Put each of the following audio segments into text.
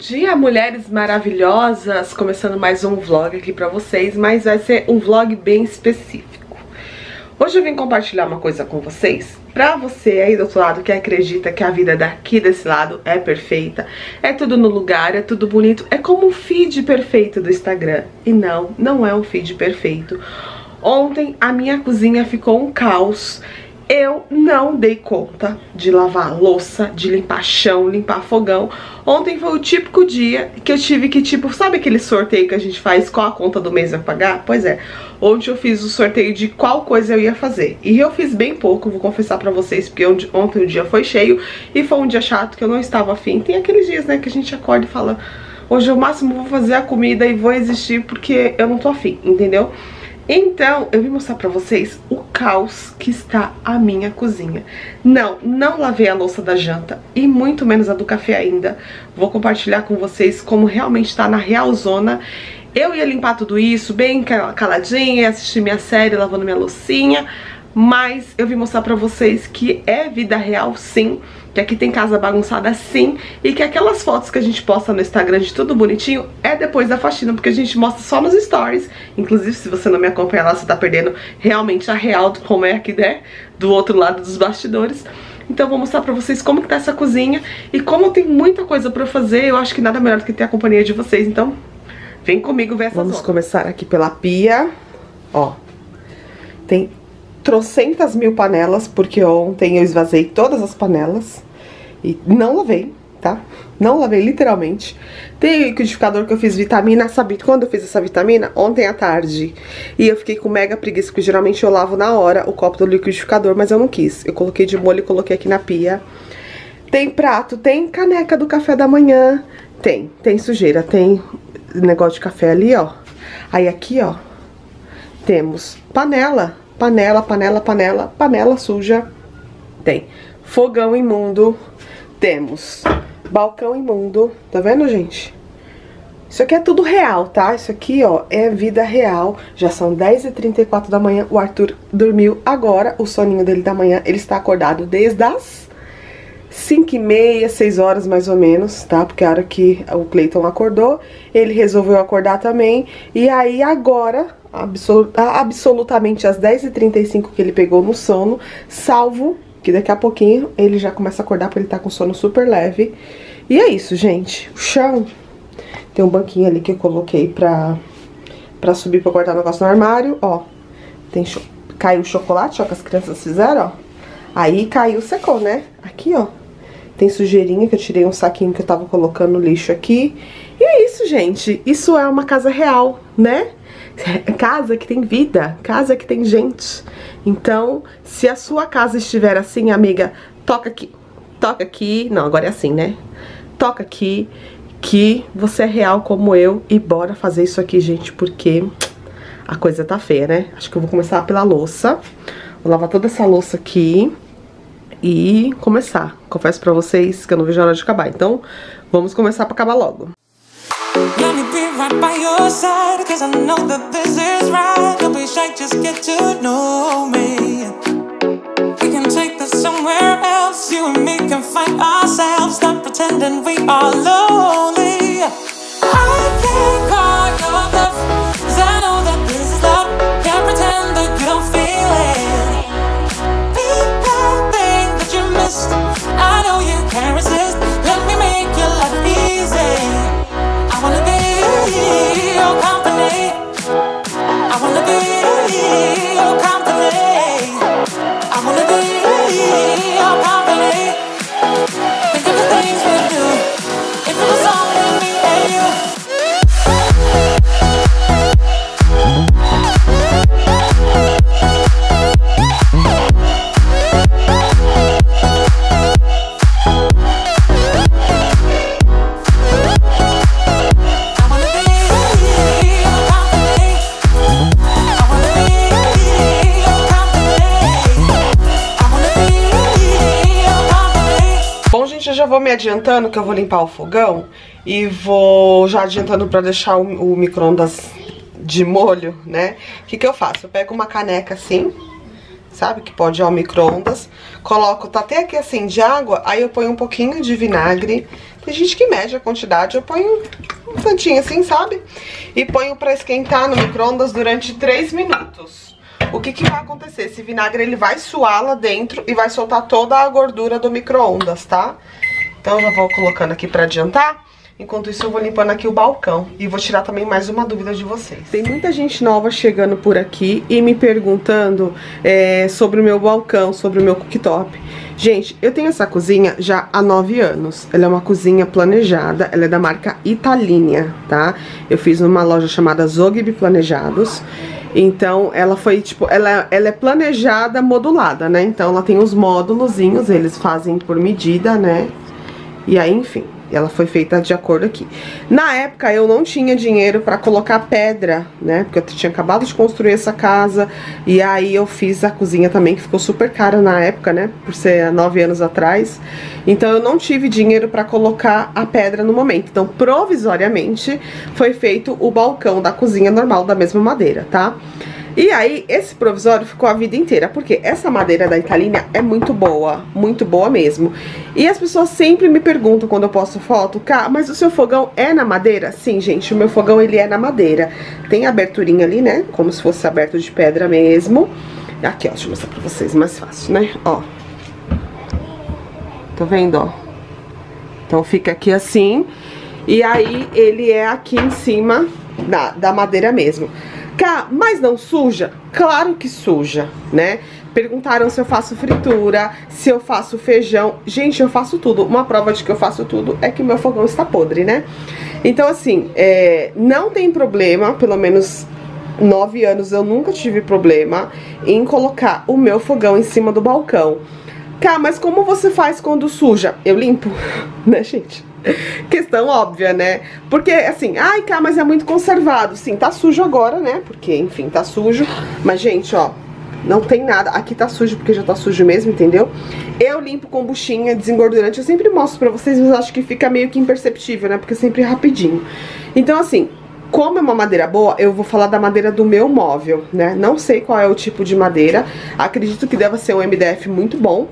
dia, mulheres maravilhosas! Começando mais um vlog aqui pra vocês, mas vai ser um vlog bem específico. Hoje eu vim compartilhar uma coisa com vocês, pra você aí do outro lado que acredita que a vida daqui desse lado é perfeita, é tudo no lugar, é tudo bonito, é como um feed perfeito do Instagram. E não, não é um feed perfeito. Ontem a minha cozinha ficou um caos eu não dei conta de lavar louça, de limpar chão, limpar fogão. Ontem foi o típico dia que eu tive que, tipo, sabe aquele sorteio que a gente faz qual a conta do mês vai pagar? Pois é, ontem eu fiz o sorteio de qual coisa eu ia fazer. E eu fiz bem pouco, vou confessar pra vocês, porque ontem o dia foi cheio e foi um dia chato que eu não estava afim. Tem aqueles dias, né, que a gente acorda e fala, hoje eu máximo vou fazer a comida e vou existir porque eu não tô afim, entendeu? Então, eu vim mostrar pra vocês o caos que está a minha cozinha. Não, não lavei a louça da janta e muito menos a do café ainda. Vou compartilhar com vocês como realmente está na real zona. Eu ia limpar tudo isso bem caladinha, assistir minha série, lavando minha loucinha, mas eu vim mostrar pra vocês que é vida real sim, que aqui tem casa bagunçada sim, e que aquelas fotos que a gente posta no Instagram de tudo bonitinho é depois da faxina, porque a gente mostra só nos stories. Inclusive, se você não me acompanha lá, você tá perdendo realmente a real do como é aqui, né, do outro lado dos bastidores. Então vou mostrar pra vocês como que tá essa cozinha e como tem muita coisa pra fazer, eu acho que nada melhor do que ter a companhia de vocês, então vem comigo ver essa Vamos zona. começar aqui pela pia, ó, tem trocentas mil panelas, porque ontem eu esvazei todas as panelas e não lavei, tá? Não lavei, literalmente. Tem o liquidificador que eu fiz vitamina, sabe quando eu fiz essa vitamina? Ontem à tarde. E eu fiquei com mega preguiça, porque geralmente eu lavo na hora o copo do liquidificador, mas eu não quis. Eu coloquei de molho e coloquei aqui na pia. Tem prato, tem caneca do café da manhã, tem, tem sujeira, tem negócio de café ali, ó. Aí aqui, ó, temos panela, panela, panela, panela, panela suja. Tem fogão imundo, temos balcão imundo, tá vendo, gente? Isso aqui é tudo real, tá? Isso aqui, ó, é vida real. Já são 10h34 da manhã, o Arthur dormiu agora, o soninho dele da manhã, ele está acordado desde as 5 e meia, 6 horas mais ou menos, tá? Porque a hora que o Cleiton acordou, ele resolveu acordar também. E aí agora, absolutamente às 10h35 que ele pegou no sono, salvo que daqui a pouquinho ele já começa a acordar porque ele tá com sono super leve. E é isso, gente. O chão, tem um banquinho ali que eu coloquei pra, pra subir pra guardar o negócio no armário, ó. Tem caiu o chocolate, ó, que as crianças fizeram, ó. Aí caiu, secou, né? Aqui, ó. Tem sujeirinha que eu tirei um saquinho que eu tava colocando lixo aqui. E é isso, gente. Isso é uma casa real, né? Casa que tem vida, casa que tem gente. Então, se a sua casa estiver assim, amiga, toca aqui. Toca aqui. Não, agora é assim, né? Toca aqui que você é real como eu e bora fazer isso aqui, gente, porque a coisa tá feia, né? Acho que eu vou começar pela louça. Vou lavar toda essa louça aqui e começar. Confesso pra vocês que eu não vejo a hora de acabar. Então, vamos começar pra acabar logo. Right by your side Cause I know that this is right. Don't be shy, just get to know me. We can take this somewhere else. You and me can find ourselves Stop pretending we are lonely. I can't call your bluff Cause I vou me adiantando que eu vou limpar o fogão e vou já adiantando pra deixar o, o micro-ondas de molho, né? O que que eu faço? Eu pego uma caneca assim, sabe? Que pode ir ao micro-ondas. Coloco, tá até aqui assim, de água, aí eu ponho um pouquinho de vinagre. Tem gente que mede a quantidade, eu ponho um tantinho assim, sabe? E ponho pra esquentar no micro-ondas durante 3 minutos. O que que vai acontecer? Esse vinagre, ele vai suar lá dentro e vai soltar toda a gordura do micro-ondas, tá? Então eu já vou colocando aqui pra adiantar. Enquanto isso eu vou limpando aqui o balcão e vou tirar também mais uma dúvida de vocês. Tem muita gente nova chegando por aqui e me perguntando é, sobre o meu balcão, sobre o meu cooktop. Gente, eu tenho essa cozinha já há nove anos. Ela é uma cozinha planejada, ela é da marca Italinha, tá? Eu fiz numa loja chamada Zogby Planejados. Então, ela foi, tipo, ela, ela é planejada, modulada, né? Então, ela tem os módulozinhos, eles fazem por medida, né? E aí, enfim, ela foi feita de acordo aqui. Na época eu não tinha dinheiro para colocar pedra, né? Porque eu tinha acabado de construir essa casa. E aí eu fiz a cozinha também, que ficou super cara na época, né? Por ser nove anos atrás. Então eu não tive dinheiro para colocar a pedra no momento. Então, provisoriamente, foi feito o balcão da cozinha normal da mesma madeira, tá? E aí, esse provisório ficou a vida inteira, porque essa madeira da Italínia é muito boa, muito boa mesmo. E as pessoas sempre me perguntam quando eu posto foto, cá, mas o seu fogão é na madeira? Sim, gente, o meu fogão ele é na madeira. Tem aberturinha ali, né, como se fosse aberto de pedra mesmo. Aqui, ó, deixa eu mostrar pra vocês, mais fácil, né, ó. Tá vendo, ó? Então fica aqui assim, e aí ele é aqui em cima da, da madeira mesmo. Cá, mas não suja? Claro que suja, né? Perguntaram se eu faço fritura, se eu faço feijão. Gente, eu faço tudo. Uma prova de que eu faço tudo é que meu fogão está podre, né? Então, assim, é, não tem problema, pelo menos nove anos eu nunca tive problema em colocar o meu fogão em cima do balcão. Cá, mas como você faz quando suja? Eu limpo, né, gente? Questão óbvia, né? Porque assim, ai, cá, mas é muito conservado. Sim, tá sujo agora, né? Porque, enfim, tá sujo. Mas, gente, ó, não tem nada. Aqui tá sujo porque já tá sujo mesmo, entendeu? Eu limpo com buchinha desengordurante. Eu sempre mostro pra vocês, mas acho que fica meio que imperceptível, né? Porque é sempre rapidinho. Então, assim, como é uma madeira boa, eu vou falar da madeira do meu móvel, né? Não sei qual é o tipo de madeira. Acredito que deva ser um MDF muito bom.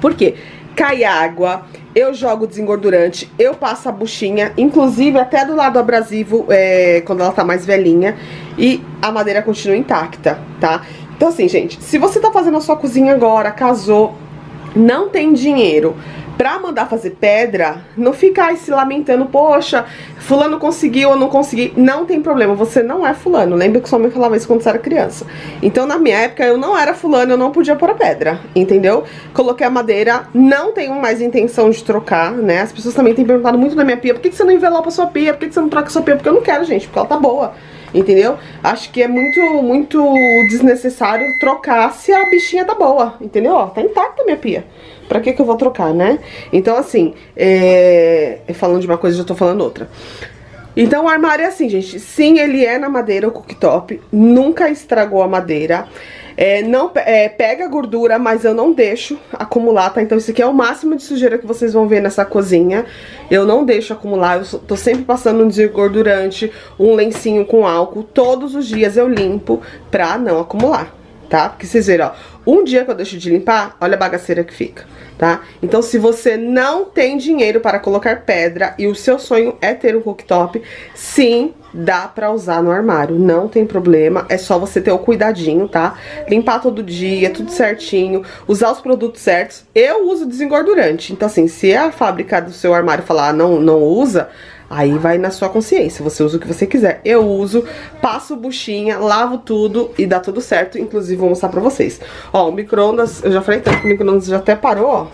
Por quê? Cai água, eu jogo desengordurante, eu passo a buchinha, inclusive até do lado abrasivo, é, quando ela tá mais velhinha, e a madeira continua intacta, tá? Então assim, gente, se você tá fazendo a sua cozinha agora, casou, não tem dinheiro pra mandar fazer pedra, não ficar aí se lamentando, poxa, fulano conseguiu ou não consegui. Não tem problema, você não é fulano. Lembra que sua mãe falava isso quando você era criança. Então, na minha época, eu não era fulano, eu não podia pôr a pedra, entendeu? Coloquei a madeira, não tenho mais intenção de trocar, né? As pessoas também têm perguntado muito na minha pia, por que, você não envelopa a sua pia? Por que, que você não troca a sua pia? Porque eu não quero, gente, porque ela tá boa entendeu? Acho que é muito, muito desnecessário trocar se a bichinha tá boa, entendeu? Ó, tá intacta a minha pia. Pra que que eu vou trocar, né? Então, assim, é... falando de uma coisa, já tô falando outra. Então o armário é assim, gente. Sim, ele é na madeira, o cooktop. Nunca estragou a madeira. É, não é, pega gordura, mas eu não deixo acumular, tá? Então isso aqui é o máximo de sujeira que vocês vão ver nessa cozinha. Eu não deixo acumular, eu tô sempre passando um desengordurante, um lencinho com álcool. Todos os dias eu limpo pra não acumular tá? Porque vocês viram, ó, um dia que eu deixo de limpar, olha a bagaceira que fica, tá? Então se você não tem dinheiro para colocar pedra e o seu sonho é ter um cooktop, sim, dá pra usar no armário, não tem problema, é só você ter o cuidadinho, tá? Limpar todo dia, tudo certinho, usar os produtos certos. Eu uso desengordurante, então assim, se a fábrica do seu armário falar ah, não, não usa, Aí vai na sua consciência, você usa o que você quiser. Eu uso, passo buchinha, lavo tudo e dá tudo certo. Inclusive, vou mostrar pra vocês. Ó, o micro-ondas, eu já falei tanto que o micro-ondas já até parou, ó.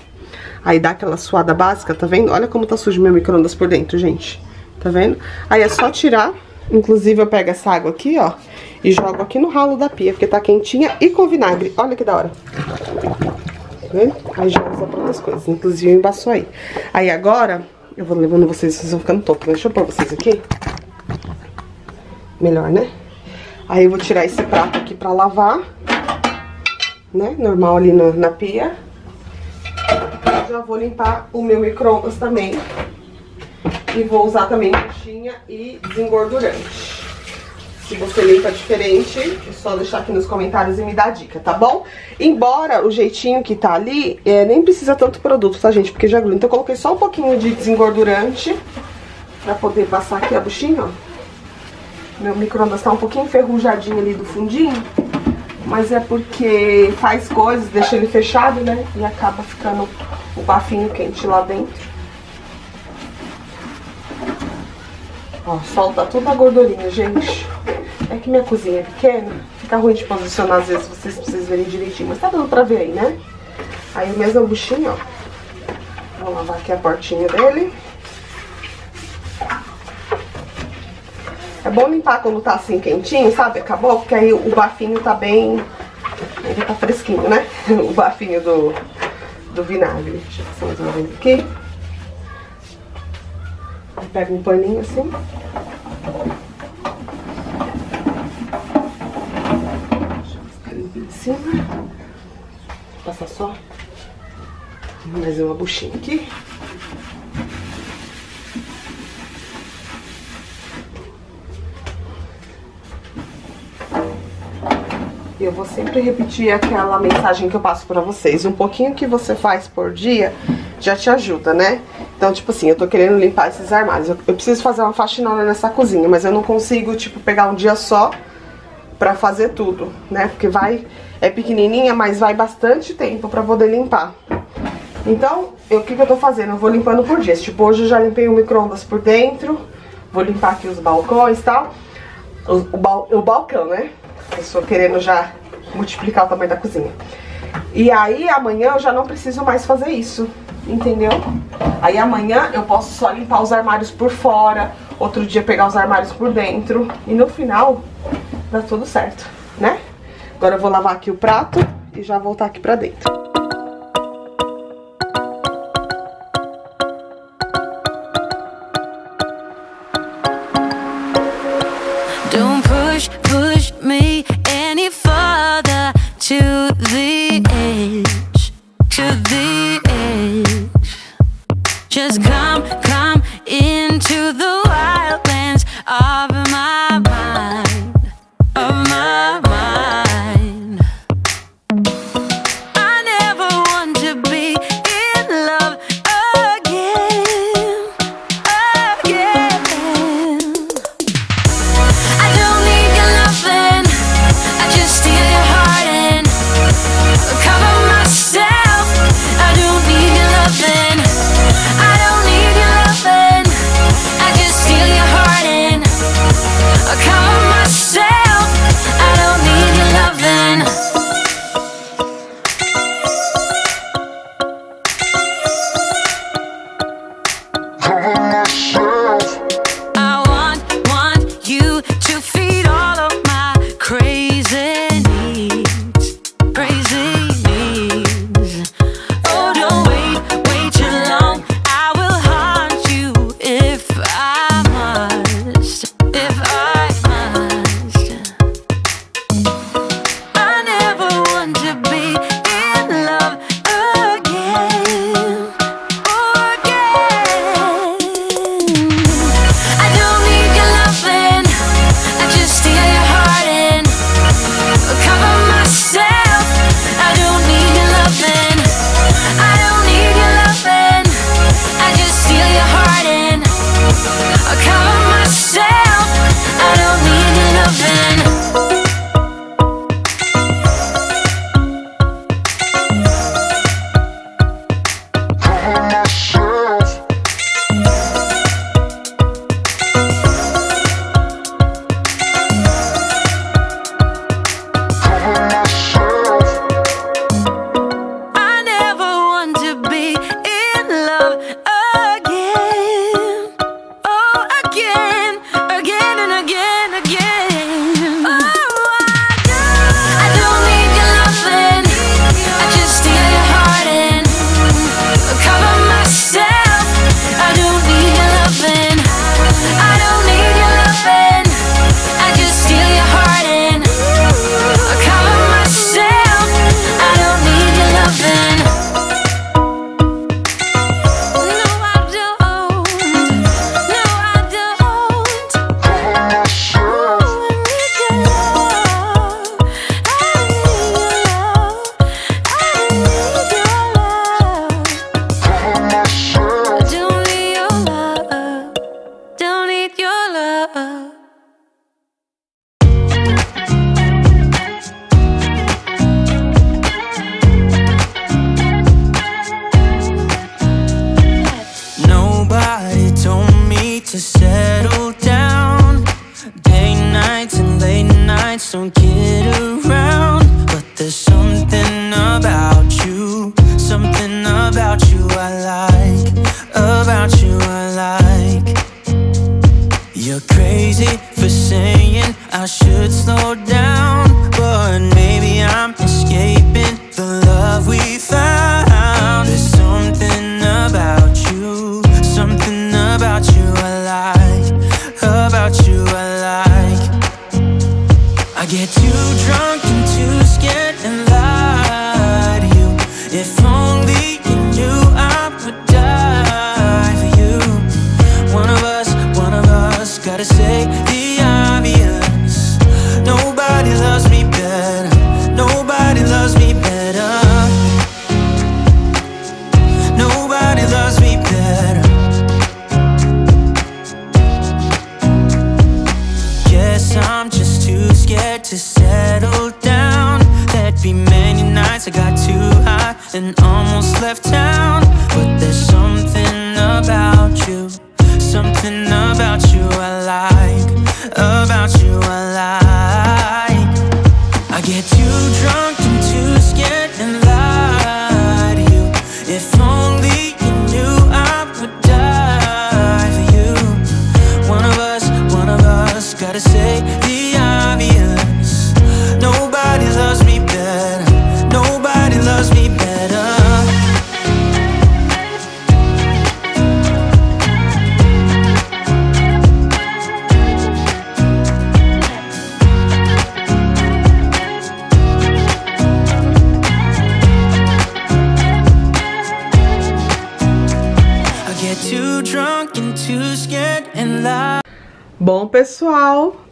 Aí dá aquela suada básica, tá vendo? Olha como tá sujo meu micro-ondas por dentro, gente. Tá vendo? Aí é só tirar. Inclusive, eu pego essa água aqui, ó, e jogo aqui no ralo da pia, porque tá quentinha e com vinagre. Olha que da hora. Tá vendo? Aí já usa pra outras coisas. Inclusive, embaçou aí. Aí agora eu vou levando vocês, vocês vão ficando tontos. Deixa eu pôr vocês aqui. Melhor, né? Aí eu vou tirar esse prato aqui pra lavar. Né? Normal ali na, na pia. Já vou limpar o meu micro-ondas também. E vou usar também coxinha e desengordurante. Se você limpa diferente, é só deixar aqui nos comentários e me dar dica, tá bom? Embora o jeitinho que tá ali, é, nem precisa tanto produto, tá, gente? Porque já glue. Então eu coloquei só um pouquinho de desengordurante pra poder passar aqui a buchinha, ó. Meu micro-ondas tá um pouquinho enferrujadinho ali do fundinho. Mas é porque faz coisas, deixa ele fechado, né? E acaba ficando o bafinho quente lá dentro. Ó, solta toda a gordurinha, gente. É que minha cozinha é pequena, fica ruim de posicionar às vezes, vocês precisam verem direitinho. Mas tá dando pra ver aí, né? Aí o mesmo buchinho, ó. Vou lavar aqui a portinha dele. É bom limpar quando tá assim quentinho, sabe? Acabou, porque aí o bafinho tá bem... Ainda tá fresquinho, né? O bafinho do, do vinagre. Deixa eu vez aqui. Pega um paninho assim. Deixa eu cima. Vou passar só mais uma buchinha aqui. E eu vou sempre repetir aquela mensagem que eu passo pra vocês. Um pouquinho que você faz por dia já te ajuda, né? Então, tipo assim, eu tô querendo limpar esses armários. Eu, eu preciso fazer uma faxinona nessa cozinha, mas eu não consigo, tipo, pegar um dia só pra fazer tudo, né? Porque vai... É pequenininha, mas vai bastante tempo pra poder limpar. Então, o que que eu tô fazendo? Eu vou limpando por dias. Tipo, hoje eu já limpei o micro-ondas por dentro. Vou limpar aqui os balcões e tal. O, o, bal, o balcão, né? Eu estou querendo já multiplicar o tamanho da cozinha. E aí, amanhã eu já não preciso mais fazer isso, entendeu? Aí amanhã eu posso só limpar os armários por fora, outro dia pegar os armários por dentro. E no final, dá tudo certo, né? Agora eu vou lavar aqui o prato e já voltar aqui pra dentro. Don't push, push nights don't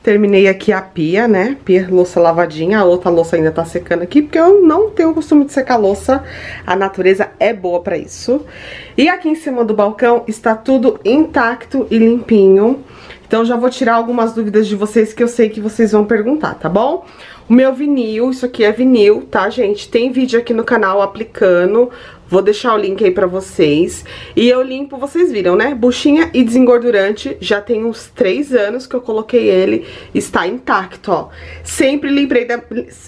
terminei aqui a pia, né? Pia, louça lavadinha. A outra louça ainda tá secando aqui, porque eu não tenho o costume de secar louça. A natureza é boa pra isso. E aqui em cima do balcão está tudo intacto e limpinho. Então já vou tirar algumas dúvidas de vocês que eu sei que vocês vão perguntar, tá bom? O meu vinil, isso aqui é vinil, tá, gente? Tem vídeo aqui no canal aplicando. Vou deixar o link aí pra vocês. E eu limpo, vocês viram, né? Buchinha e desengordurante. Já tem uns 3 anos que eu coloquei ele. Está intacto, ó. Sempre limpei da...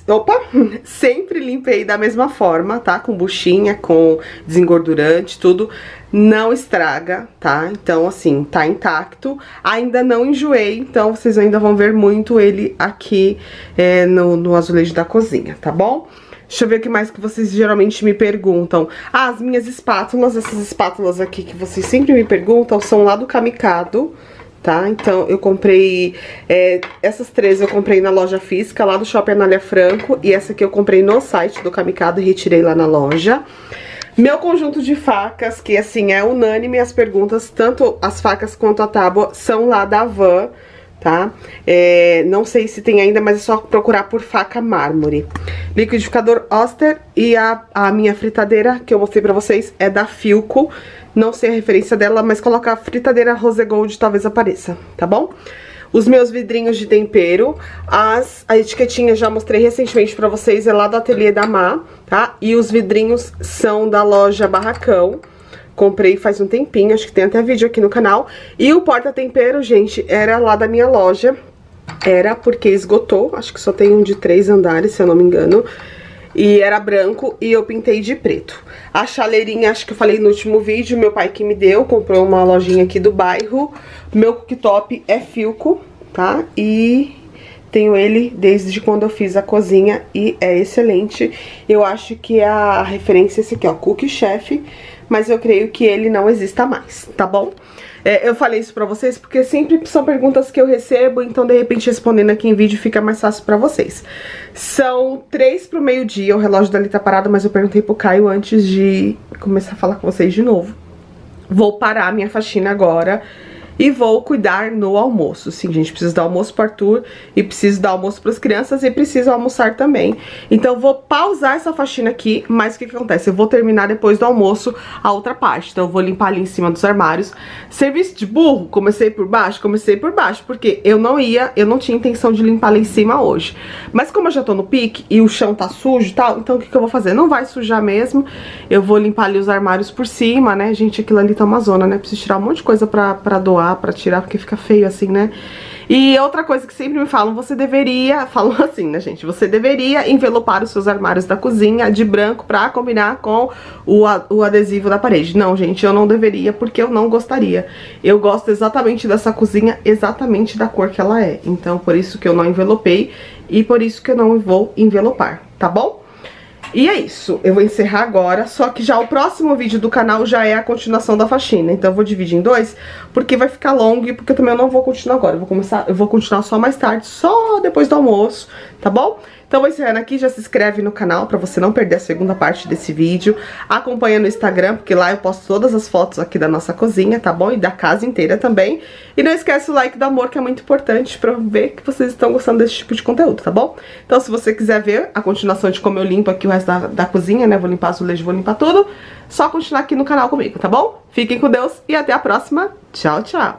Opa! Sempre limpei da mesma forma, tá? Com buchinha, com desengordurante, tudo. Não estraga, tá? Então, assim, tá intacto. Ainda não enjoei, então vocês ainda vão ver muito ele aqui é, no, no azulejo da cozinha, tá bom? Deixa eu ver o que mais que vocês geralmente me perguntam. Ah, as minhas espátulas, essas espátulas aqui que vocês sempre me perguntam, são lá do Kamikado, tá? Então, eu comprei... é, essas três eu comprei na loja física, lá do Shopping Anália Franco. E essa aqui eu comprei no site do Kamikado e retirei lá na loja. Meu conjunto de facas, que assim, é unânime as perguntas, tanto as facas quanto a tábua, são lá da Van, tá? É, não sei se tem ainda, mas é só procurar por faca mármore. Liquidificador Oster e a, a minha fritadeira, que eu mostrei pra vocês, é da Filco. Não sei a referência dela, mas colocar fritadeira Rose Gold talvez apareça, tá bom? Os meus vidrinhos de tempero, as, a etiquetinha já mostrei recentemente pra vocês, é lá do Ateliê da Má, tá? E os vidrinhos são da loja Barracão. Comprei faz um tempinho, acho que tem até vídeo aqui no canal. E o porta-tempero, gente, era lá da minha loja. Era porque esgotou, acho que só tem um de três andares, se eu não me engano. E era branco e eu pintei de preto. A chaleirinha, acho que eu falei no último vídeo, meu pai que me deu, comprou uma lojinha aqui do bairro. Meu cooktop é Filco, tá? E tenho ele desde quando eu fiz a cozinha e é excelente. Eu acho que a referência é esse aqui, ó, Cook Chef, mas eu creio que ele não exista mais, tá bom? É, eu falei isso pra vocês porque sempre são perguntas que eu recebo, então de repente respondendo aqui em vídeo fica mais fácil pra vocês. São três pro meio-dia, o relógio dali tá parado, mas eu perguntei pro Caio antes de começar a falar com vocês de novo. Vou parar minha faxina agora e vou cuidar no almoço. Sim, gente, preciso dar almoço pro Arthur e preciso dar almoço pras crianças e preciso almoçar também. Então vou pausar essa faxina aqui, mas o que, que acontece? Eu vou terminar depois do almoço a outra parte. Então eu vou limpar ali em cima dos armários. Serviço de burro, comecei por baixo? Comecei por baixo, porque eu não ia, eu não tinha intenção de limpar lá em cima hoje. Mas como eu já tô no pique e o chão tá sujo e tal, então o que, que eu vou fazer? Não vai sujar mesmo, eu vou limpar ali os armários por cima, né? Gente, aquilo ali tá uma zona, né? Preciso tirar um monte de coisa pra, pra doar, pra tirar, porque fica feio assim, né? E outra coisa que sempre me falam, você deveria, falam assim, né, gente? Você deveria envelopar os seus armários da cozinha de branco pra combinar com o, o adesivo da parede. Não, gente, eu não deveria porque eu não gostaria. Eu gosto exatamente dessa cozinha, exatamente da cor que ela é. Então, por isso que eu não envelopei e por isso que eu não vou envelopar, tá bom? E é isso, eu vou encerrar agora, só que já o próximo vídeo do canal já é a continuação da faxina, então eu vou dividir em dois, porque vai ficar longo e porque também eu não vou continuar agora, eu vou começar, eu vou continuar só mais tarde, só depois do almoço, tá bom? Então vou encerrando aqui, já se inscreve no canal pra você não perder a segunda parte desse vídeo. Acompanha no Instagram, porque lá eu posto todas as fotos aqui da nossa cozinha, tá bom? E da casa inteira também. E não esquece o like do amor, que é muito importante pra ver que vocês estão gostando desse tipo de conteúdo, tá bom? Então se você quiser ver a continuação de como eu limpo aqui o resto da, da cozinha, né? Vou limpar azulejo, vou limpar tudo. Só continuar aqui no canal comigo, tá bom? Fiquem com Deus e até a próxima. Tchau, tchau.